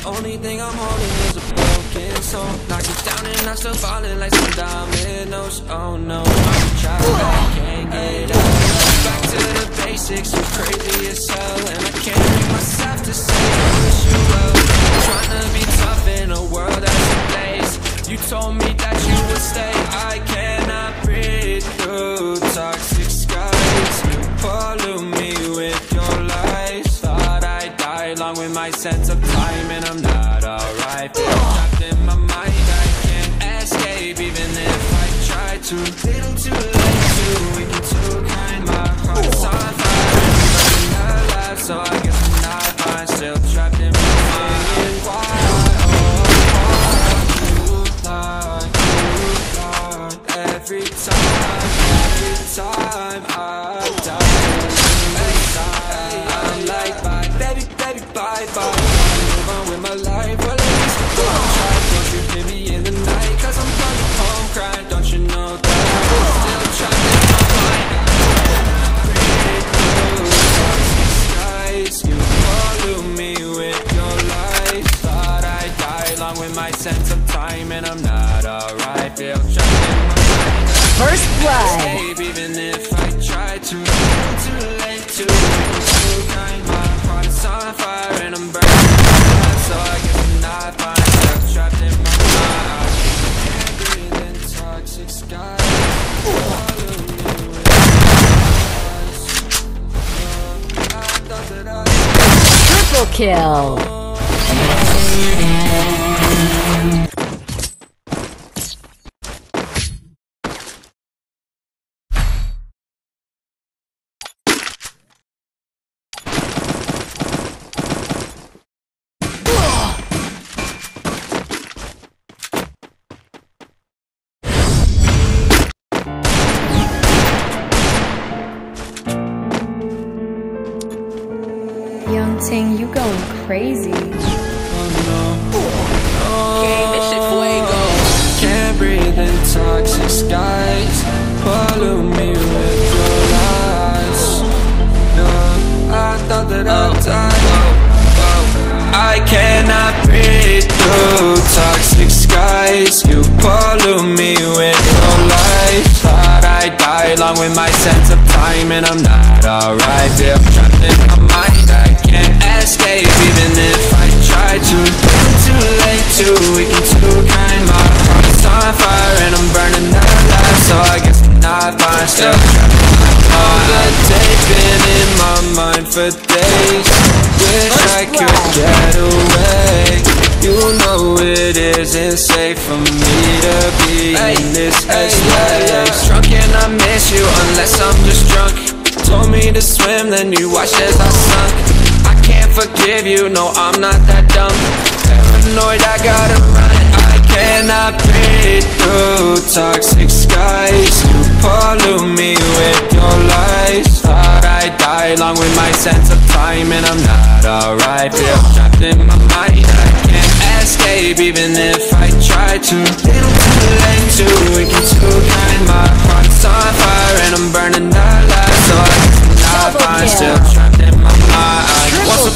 the only thing I'm holding is a broken soul. Knock it down and I'm still falling like some dominoes. Oh no, I'm trapped, I can't get out Back to the basics, with my sense of time And I'm not alright, feel trapped in my mind First blood. escape even if I try to. Too late to too kind. My heart is on fire and I'm burning. So I guess I'm not fine. Trapped in my mind. Can't breathe in toxic skies. Follow me with lies. I thought that I Triple kill. Crazy. Can't breathe in toxic skies. Pollute me with your lies. No, I thought that I'd oh. die. Oh. I cannot breathe through toxic skies. You pollute me with your lies. Thought I'd die along with my sense of time, and I'm not alright. Feel trapped in my mind. Too weak and too kind. My heart's on fire and I'm burning that alive. So I guess I'm not fine. Still trapped All the day's been in my mind for days. Wish I could get away. You know it isn't safe for me to be in this headspace. Drunk and I miss you unless I'm just drunk. Told me to swim, then you watched as I sunk. Forgive you, no, I'm not that dumb. Paranoid, I gotta run. I cannot breathe through toxic skies. You pollute me with your lies. Thought I'd die along with my sense of time, and I'm not alright. Feel trapped in my mind. I can't escape even if I try to. Little too late, too weak and too kind. My heart's on fire and I'm burning alive. So I guess I'm not fine, still trapped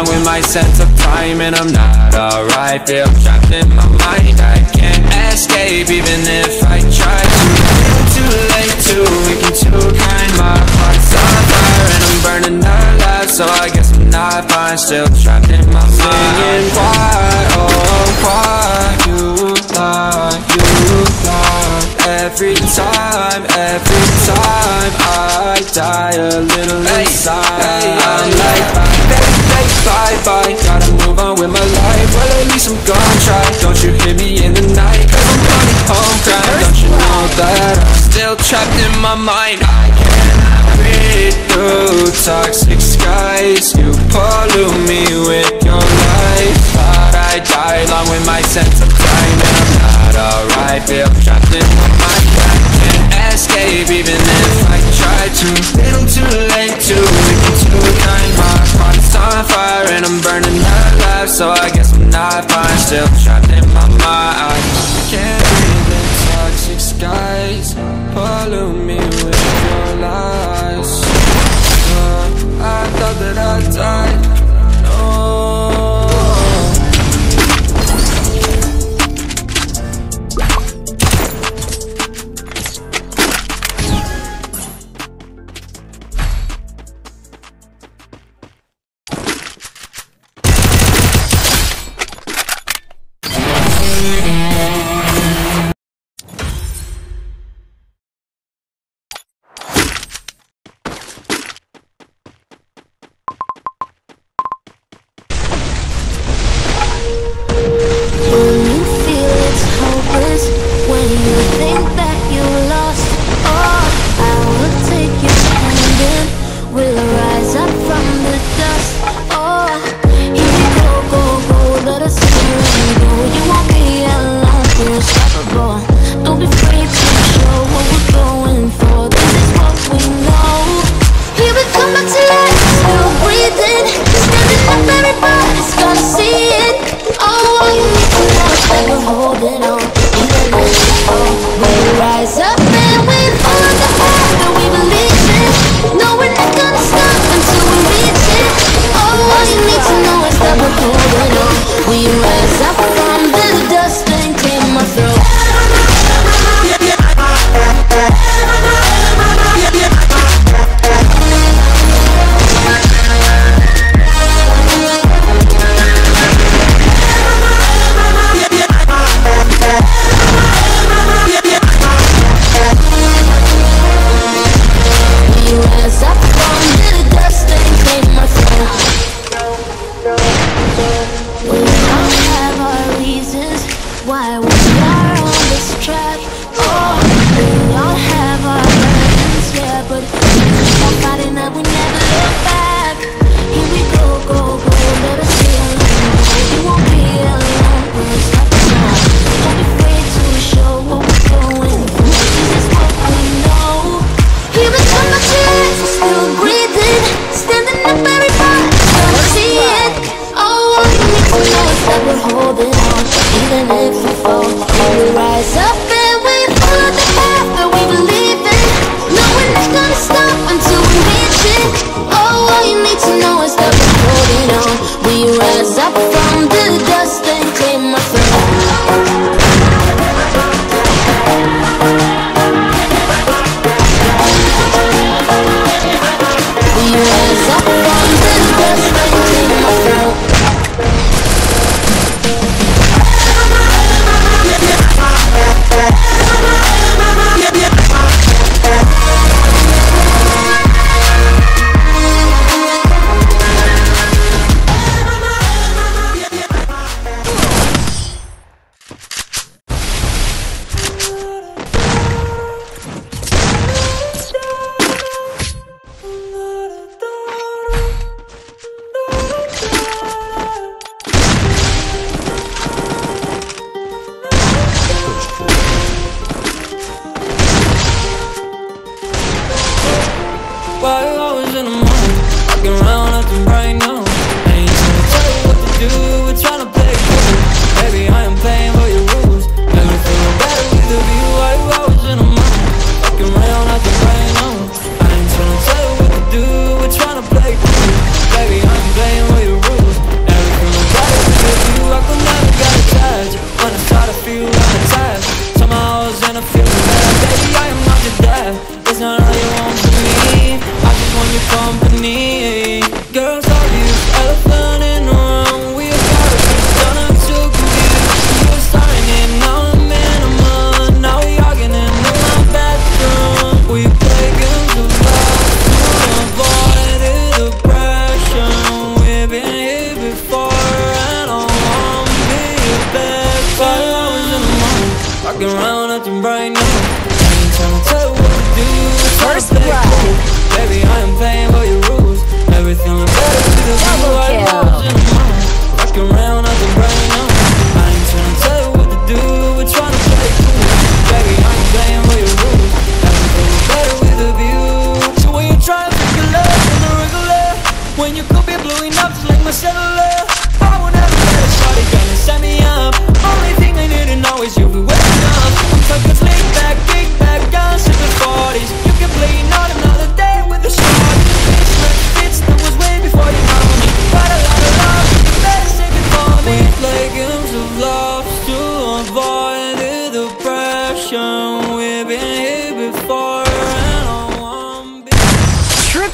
wrong with my sense of time And I'm not alright, feel trapped in my mind. I can't escape even if I try to. Too late, too weak and too kind. My heart's on fire and I'm burning alive. So I guess I'm not fine, still trapped in my mind. Singing why, oh why You lie, you lie Every time, every time I die a little inside bye, Gotta move on with my life, well at least I'm gonna try. Don't you hear me in the night, cause I'm coming home crying. Don't you know that I'm still trapped in my mind? I cannot breathe through toxic skies. You pollute me with your life Thought I die along with my sense of time. And I'm not alright, feel trapped in my mind. Can't escape even if I try to. Little too late, and too kind and I'm burning alive So I guess I'm not fine, still trapped in my mind. Can't breathe in toxic skies. Pollute me with your lies. Uh, I thought that I died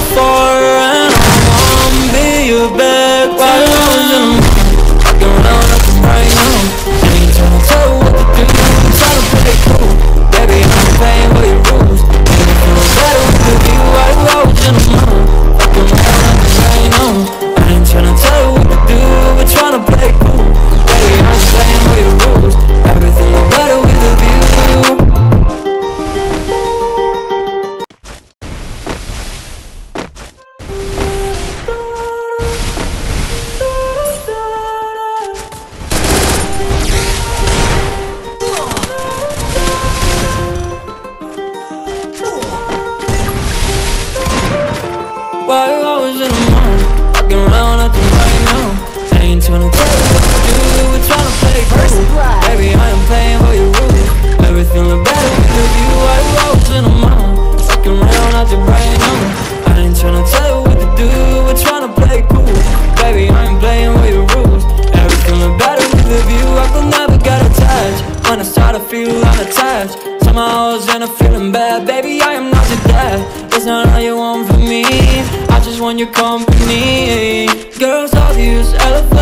fall play cool. Baby, I ain't playing with your rules. Every feeling better with you, I could never get attached. When I start to feel unattached, somehow I was in a feeling bad. Baby, I am not your dad. It's not all you want from me. I just want your company. Girls, obvious, elephant.